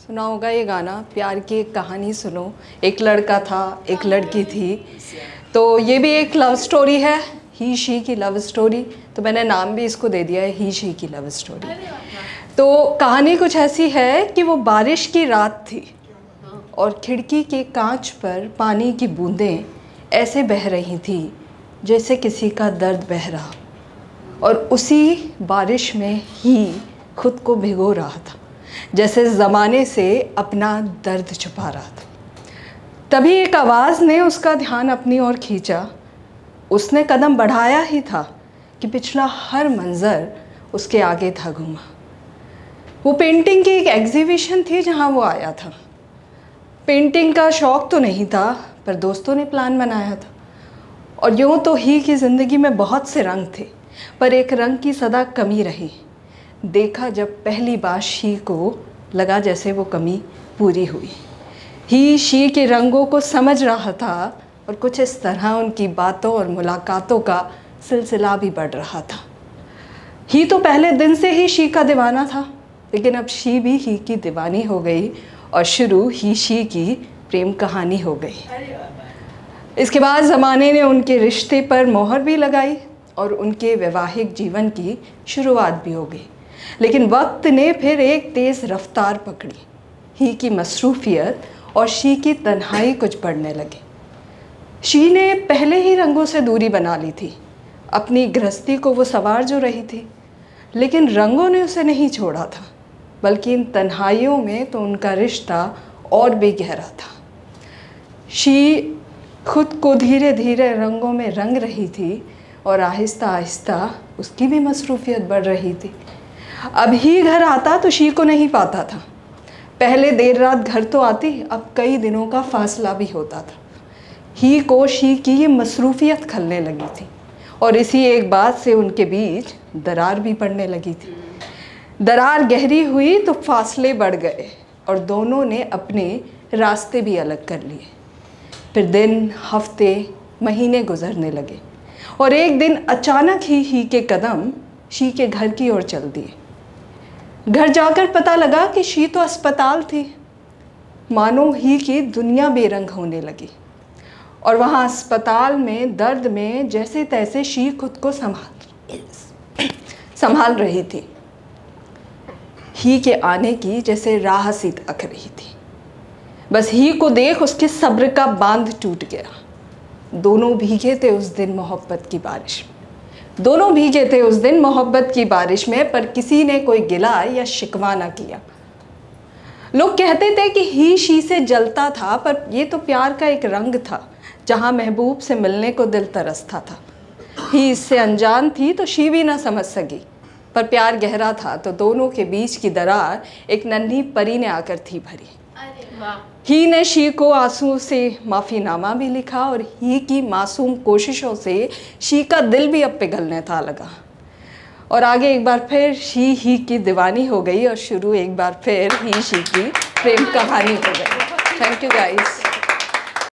सुना होगा ये गाना प्यार की एक कहानी सुनो। एक लड़का था एक लड़की थी। तो ये भी एक लव स्टोरी है ही शी की लव स्टोरी तो मैंने नाम भी इसको दे दिया है ही शी की लव स्टोरी तो कहानी कुछ ऐसी है कि वो बारिश की रात थी और खिड़की के कांच पर पानी की बूंदें ऐसे बह रही थी जैसे किसी का दर्द बह रहा। और उसी बारिश में ही खुद को भिगो रहा था। जैसे ज़माने से अपना दर्द छुपा रहा था। तभी एक आवाज़ ने उसका ध्यान अपनी ओर खींचा। उसने कदम बढ़ाया ही था कि पिछला हर मंज़र उसके आगे था घूमा। वो पेंटिंग की एक एग्जीबिशन थी जहाँ वो आया था। पेंटिंग का शौक़ तो नहीं था, पर दोस्तों ने प्लान बनाया था। और यूँ तो ही कि ज़िंदगी में बहुत से रंग थे, पर एक रंग की सदा कमी रही। देखा जब पहली बार शी को लगा जैसे वो कमी पूरी हुई। ही शी के रंगों को समझ रहा था और कुछ इस तरह उनकी बातों और मुलाकातों का सिलसिला भी बढ़ रहा था। ही तो पहले दिन से ही शी का दीवाना था, लेकिन अब शी भी ही की दीवानी हो गई और शुरू ही शी की प्रेम कहानी हो गई। इसके बाद ज़माने ने उनके रिश्ते पर मोहर भी लगाई और उनके वैवाहिक जीवन की शुरुआत भी हो गई। लेकिन वक्त ने फिर एक तेज़ रफ्तार पकड़ी। ही की मसरूफियत और शी की तन्हाई कुछ बढ़ने लगी। शी ने पहले ही रंगों से दूरी बना ली थी। अपनी गृहस्थी को वो सवार जो रही थी। लेकिन रंगों ने उसे नहीं छोड़ा था, बल्कि इन तन्हाइयों में तो उनका रिश्ता और भी गहरा था। शी खुद को धीरे धीरे रंगों में रंग रही थी और आहिस्ता आहिस्ता उसकी भी मसरूफियत बढ़ रही थी। अब ही घर आता तो शी को नहीं पाता था। पहले देर रात घर तो आती, अब कई दिनों का फासला भी होता था। ही को शी की ये मसरूफियत खलने लगी थी और इसी एक बात से उनके बीच दरार भी पड़ने लगी थी। दरार गहरी हुई तो फासले बढ़ गए और दोनों ने अपने रास्ते भी अलग कर लिए। फिर दिन, हफ़्ते, महीने गुजरने लगे और एक दिन अचानक ही ही के कदम शी के घर की ओर चल दिए। घर जाकर पता लगा कि शी तो अस्पताल थी। मानो ही की दुनिया बेरंग होने लगी। और वहाँ अस्पताल में, दर्द में जैसे तैसे शी खुद को संभाल संभाल रही थी। ही के आने की जैसे राह सी तक रही थी। बस ही को देख उसके सब्र का बाँध टूट गया। दोनों भीगे थे उस दिन मोहब्बत की बारिश में। दोनों भीगे थे उस दिन मोहब्बत की बारिश में, पर किसी ने कोई गिला या शिकवा ना किया। लोग कहते थे कि ही शी से जलता था, पर ये तो प्यार का एक रंग था, जहाँ महबूब से मिलने को दिल तरसता था। ही इससे अनजान थी तो शी भी ना समझ सकी, पर प्यार गहरा था तो दोनों के बीच की दरार एक नन्ही परी ने आकर थी भरी। ही ने शी को आँसू से माफ़ीनामा भी लिखा और ही की मासूम कोशिशों से शी का दिल भी अब पिघलने था लगा। और आगे एक बार फिर शी ही की दीवानी हो गई और शुरू एक बार फिर ही शी की प्रेम कहानी हो गई। Thank you guys